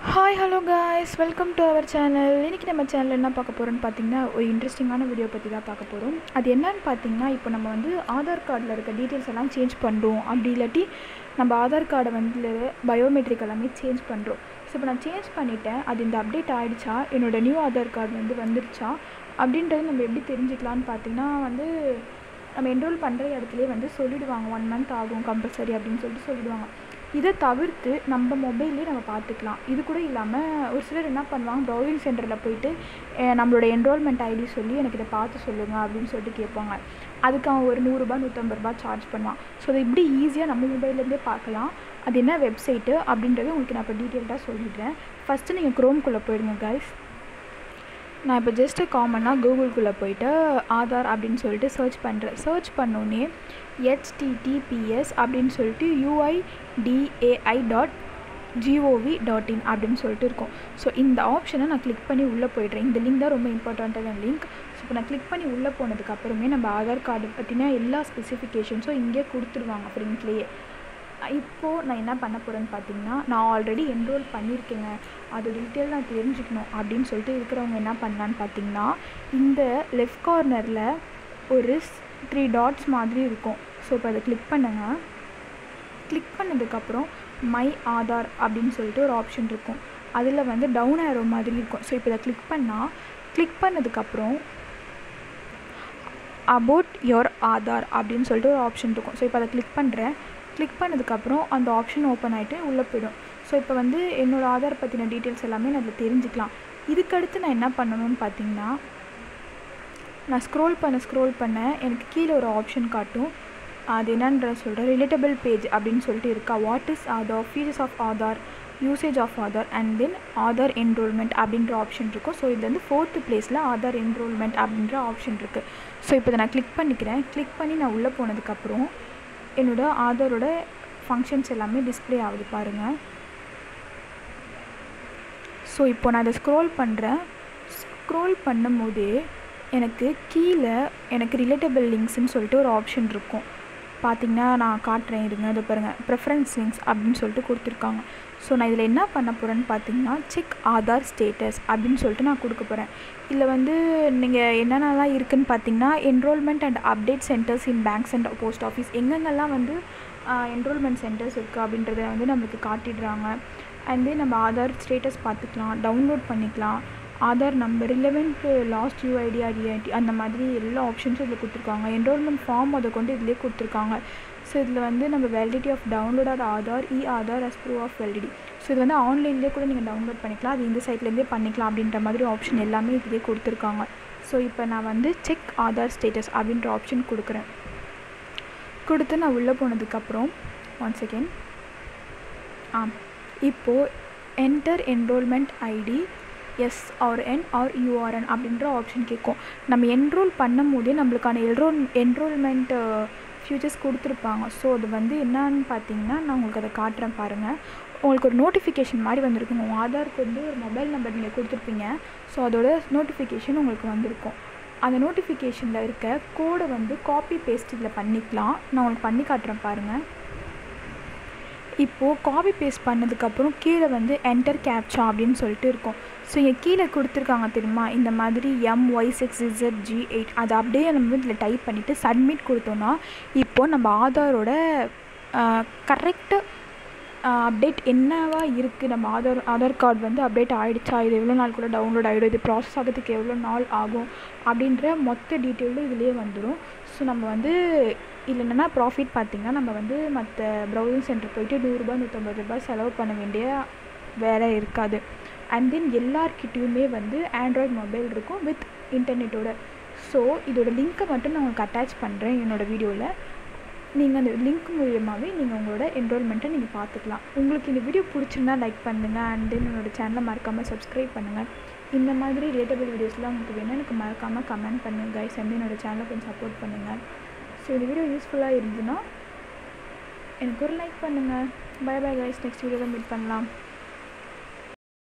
Hi hello guys welcome to our channel இன்றைக்கி நம்ம channel என்ன பார்க்க போகிறோம்னு பார்த்தீங்கன்னா ஒரு இன்ட்ரெஸ்டிங்கான வீடியோ பற்றி தான் பார்க்க போகிறோம் அது என்னன்னு பார்த்தீங்கன்னா இப்போ நம்ம வந்து ஆதார் கார்டில் இருக்க டீட்டெயில்ஸ் எல்லாம் சேஞ்ச் பண்ணுறோம் அப்படி இல்லாட்டி நம்ம ஆதார் கார்டை வந்து பயோமெட்ரிக் எல்லாமே சேஞ்ச் பண்ணுறோம் ஸோ இப்போ நான் சேஞ்ச் பண்ணிட்டேன். அது இந்த அப்டேட் ஆகிடுச்சா என்னோடய நியூ ஆதார் கார்டு வந்து வந்துருச்சா? அப்படின்றது நம்ம எப்படி தெரிஞ்சுக்கலான்னு பார்த்தீங்கன்னா வந்து நம்ம என்ரோல் பண்ணுற இடத்துலேயே வந்து சொல்லிவிடுவாங்க ஒன் மந்த் ஆகும் கம்பல்சரி அப்படின்னு சொல்லிட்டு சொல்லிவிடுவாங்க இதை தவிர்த்து நம்ம மொபைல்லே நம்ம பார்த்துக்கலாம். இது கூட இல்லாமல் ஒரு சிலர் என்ன பண்ணுவாங்க ப்ரௌசிங் சென்டரில் போயிட்டு நம்மளோட என்ரோல்மெண்ட் ஐடி சொல்லி எனக்கு இதை பார்த்து சொல்லுங்கள் அப்படின்னு சொல்லிட்டு கேட்பாங்க. அதுக்கு அவன் ஒரு நூறுரூபா நூற்றம்பது ரூபா சார்ஜ் பண்ணுவான். ஸோ அதை இப்படி ஈஸியாக நம்ம மொபைல்லேருந்தே பார்க்கலாம். அது என்ன வெப்சைட்டு அப்படின்றத உங்களுக்கு நான் இப்போ டீட்டெயில்டாக சொல்லிடுறேன். ஃபஸ்ட்டு நீங்கள் குரோம்குள்ளே போயிடுங்க கைஸ் நான் இப்போ ஜஸ்ட்டு காமனாக கூகுள்குள்ளே போயிட்டு ஆதார் அப்படின்னு சொல்லிட்டு சர்ச் பண்ணுறேன் சர்ச் பண்ணோன்னே ஹெச்டிடிபிஎஸ் அப்படின்னு சொல்லிட்டு UIDAI dot GOV dot in அப்படின்னு சொல்லிட்டு இருக்கும். ஸோ இந்த ஆப்ஷனை நான் கிளிக் பண்ணி உள்ளே போய்ட்றேன். இந்த லிங்க் தான் ரொம்ப இம்பார்ட்டண்ட்டான லிங்க் ஸோ இப்போ நான் கிளிக் பண்ணி உள்ளே போனதுக்கப்புறமே நம்ம ஆதார் கார்டு பற்றின எல்லா ஸ்பெசிஃபிகேஷன்ஸும் இங்கே கொடுத்துருவாங்க ஃப்ரண்ட்லேயே இப்போது நான் என்ன பண்ண போகிறேன்னு பார்த்தீங்கன்னா நான் ஆல்ரெடி என்ரோல் பண்ணியிருக்கேங்க. அது டீட்டெயில் நான் தெரிஞ்சுக்கணும் அப்படின்னு சொல்லிட்டு இருக்கிறவங்க என்ன பண்ணலான்னு பார்த்தீங்கன்னா இந்த லெஃப்ட் கார்னரில் ஒரு த்ரீ டாட்ஸ் மாதிரி இருக்கும். ஸோ இப்போ அதை கிளிக் பண்ணுங்கள் கிளிக் பண்ணதுக்கப்புறம் மை ஆதார் அப்படின்னு சொல்லிட்டு ஒரு ஆப்ஷன் இருக்கும். அதில் வந்து டவுன் ஆரோ மாதிரி இருக்கும். ஸோ இப்போ இதை கிளிக் பண்ணால் கிளிக் பண்ணதுக்கப்புறம் அபவுட் யுவர் ஆதார் அப்படின்னு சொல்லிட்டு ஒரு ஆப்ஷன் இருக்கும். ஸோ இப்போ அதை கிளிக் பண்ணுறேன் கிளிக் பண்ணதுக்கப்புறம் அந்த ஆப்ஷன் ஓப்பன் ஆகிட்டு உள்ளே போயிடும். ஸோ இப்போ வந்து என்னோடய ஆதார் பற்றின டீட்டெயில்ஸ் எல்லாமே நான் அதில் தெரிஞ்சுக்கலாம். இதுக்கடுத்து நான் என்ன பண்ணணும்னு பார்த்தீங்கன்னா நான் ஸ்க்ரோல் பண்ண ஸ்க்ரோல் பண்ண எனக்கு கீழே ஒரு ஆப்ஷன் காட்டும். அது என்னன்ற சொல்கிறேன் ரிலேட்டபிள் பேஜ் அப்படின்னு சொல்லிட்டு இருக்கா. What is Aadhaar features of Aadhaar usage of Aadhaar and then Aadhaar enrolment அப்படின்ற ஆப்ஷன் இருக்கும். ஸோ இது வந்து ஃபோர்த்து பிளேஸில் ஆதார் என்ரோல்மெண்ட் அப்படின்ற ஆப்ஷன் இருக்குது ஸோ இப்போ இதை நான் கிளிக் பண்ணிக்கிறேன். கிளிக் பண்ணி நான் உள்ளே போனதுக்கப்புறம் என்னோடய ஆதாரோட ஃபங்க்ஷன்ஸ் எல்லாமே டிஸ்பிளே ஆகுது பாருங்கள் ஸோ இப்போ நான் அதை ஸ்க்ரோல் பண்ணுறேன் ஸ்க்ரோல் பண்ணும் போதே எனக்கு கீழே எனக்கு ரிலேட்டபிள் லிங்க்ஸ்னு சொல்லிட்டு ஒரு ஆப்ஷன் இருக்கும். பார்த்தீங்கன்னா நான் காட்டுறேன் இருங்க அதை பாருங்கள் ப்ரிஃபரன்ஸ் லிங்க்ஸ் அப்படின்னு சொல்லிட்டு கொடுத்துருக்காங்க. ஸோ நான் இதில் என்ன பண்ண போகிறேன்னு பார்த்தீங்கன்னா செக் ஆதார் ஸ்டேட்டஸ் அப்படின்னு சொல்லிட்டு நான் கொடுக்க போகிறேன் இதில் வந்து நீங்கள் என்னென்னலாம் இருக்குதுன்னு பார்த்தீங்கன்னா enrolment and update centres in banks and post office எங்கெங்கெல்லாம் வந்து என்ரோல்மெண்ட் சென்டர்ஸ் இருக்குது அப்படின்றத வந்து நம்மளுக்கு காட்டிடுறாங்க. அண்ட் தென் நம்ம ஆதார் ஸ்டேட்டஸ் பார்த்துக்கலாம் டவுன்லோட் பண்ணிக்கலாம். Aadhaar number relevant lost UID ஐடிஐடி அந்த மாதிரி எல்லா ஆப்ஷன்ஸும் இதில் கொடுத்துருக்காங்க. என்ரோல்மெண்ட் ஃபார்ம் அதை கொண்டு இதிலே கொடுத்துருக்காங்க. ஸோ இதில் வந்து நம்ம validity of download Aadhaar e Aadhaar as prove of validity so இது வந்து ஆன்லைன்லேயே கூட நீங்கள் டவுன்லோட் பண்ணிக்கலாம். அது இந்த சைட்லேருந்தே பண்ணிக்கலாம் அப்படின்ற மாதிரி ஆப்ஷன் எல்லாமே இதிலே கொடுத்துருக்காங்க. ஸோ இப்போ நான் வந்து செக் ஆதார் ஸ்டேட்டஸ் அப்படின்ற ஆப்ஷன் கொடுக்குறேன். கொடுத்து நான் உள்ளே போனதுக்கப்புறம் ஒன் செகண்ட் ஆ இப்போது enter enrolment ID S R N or URN அப்படின்ற ஆப்ஷன் கேட்கும் நம்ம என்ரோல் பண்ணும் போதே நம்மளுக்கான என்ரோல் என்ரோல்மெண்ட் ஃபியூச்சர்ஸ் கொடுத்துருப்பாங்க. ஸோ அது வந்து என்னன்னு பார்த்தீங்கன்னா நான் உங்களுக்கு அதை காட்டுறேன் பாருங்கள் உங்களுக்கு ஒரு நோட்டிஃபிகேஷன் மாதிரி வந்திருக்கும் உங்கள் ஆதாருக்கு வந்து ஒரு மொபைல் நம்பர் நீங்கள் கொடுத்துருப்பீங்க. ஸோ அதோட நோட்டிஃபிகேஷன் உங்களுக்கு வந்திருக்கும். அந்த நோட்டிஃபிகேஷனில் இருக்க கோடை வந்து காப்பி பேஸ்ட் இதில் பண்ணிக்கலாம். நான் உங்களுக்கு பண்ணி காட்டுறேன் பாருங்கள் இப்போது காப்பி பேஸ்ட் பண்ணதுக்கப்புறம் கீழே வந்து என்டர் கேப்சா அப்படின்னு சொல்லிட்டு இருக்கும். ஸோ இங்கே கீழே கொடுத்துருக்காங்க தெரியுமா? இந்த மாதிரி M Y six Z G eight அதை அப்படியே நம்ம இதில் டைப் பண்ணிவிட்டு சப்மிட் கொடுத்தோன்னா இப்போது நம்ம ஆதாரோட கரெக்டு அப்டேட் என்னவா இருக்குது நம்ம ஆதார் ஆதார் கார்டு வந்து அப்டேட் ஆகிடுச்சா இது எவ்வளோ நாள் கூட டவுன்லோட் ஆகிடும் இது ப்ராசஸ் ஆகிறதுக்கு எவ்வளோ நாள் ஆகும்? அப்படின்ற மொத்த டீட்டெயிலும் இதுலேயே வந்துடும் ஸோ நம்ம வந்து இதில் என்னென்னா ப்ராஃபிட் பார்த்திங்கன்னா நம்ம வந்து மற்ற ப்ரௌசிங் சென்டர் போயிட்டு நூறுரூபா நூற்றம்பது ரூபாய் செலவு பண்ண வேண்டிய வேலை இருக்காது. அண்ட் தென் எல்லார்கிட்டேயுமே வந்து ஆண்ட்ராய்ட் மொபைல் இருக்கும் வித் இன்டர்நெட்டோட ஸோ இதோட லிங்க்கை மட்டும் நான் உங்களுக்கு அட்டாச் பண்ணுறேன் என்னோடய வீடியோவில் நீங்கள் அந்த லிங்க் மூலியமாகவே நீங்கள் உங்களோட என்ரோல்மெண்ட்டை நீங்கள் பார்த்துக்கலாம் உங்களுக்கு இந்த வீடியோ பிடிச்சிருந்தா லைக் பண்ணுங்கள் அண்ட் தென் என்னோடய சேனலை மறக்காமல் சப்ஸ்கிரைப் பண்ணுங்கள் இந்த மாதிரி ரிலேட்டபிள் வீடியோஸ்லாம் உங்களுக்கு வேணும் எனக்கு மறக்காமல் கமெண்ட் பண்ணுங்கள் கைஸ் வந்து என்னோடய சேனலை கொஞ்சம் சப்போர்ட் பண்ணுங்கள் ஸோ இந்த வீடியோ யூஸ்ஃபுல்லாக இருந்துன்னா எனக்கு ஒரு லைக் பண்ணுங்கள் பை பை கைஸ் நெக்ஸ்ட் வீடியோவில் மீட் பண்ணலாம்.